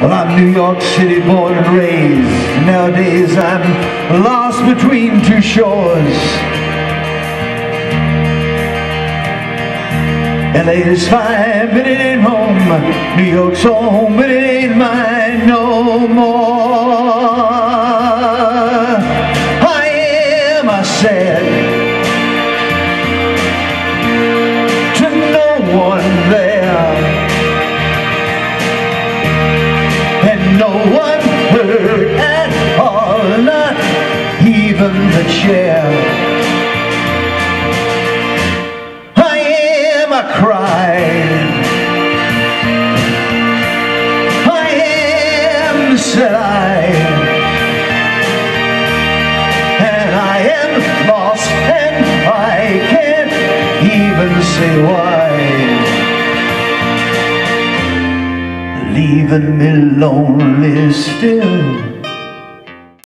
Well, I'm New York City born and raised. Nowadays I'm lost between two shores. LA's fine, but it ain't home. New York's home, but it ain't mine no more. I am, I said, no one heard at all, not even the chair. I am cried. I am, said I, and I am lost, and I can't even say why. Leaving me lonely still.